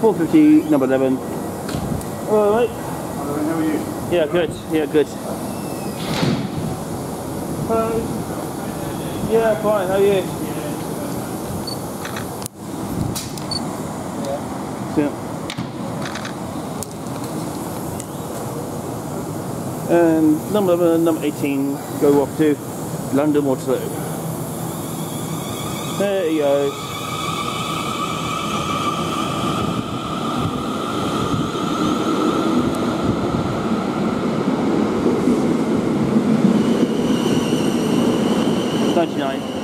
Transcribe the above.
450, number 11. All right. How are you? Yeah, good. Yeah, good. Hello. Yeah, fine. How are you? Yeah. And number 11, number 18 go off to London Waterloo. There he goes. 感じじゃない。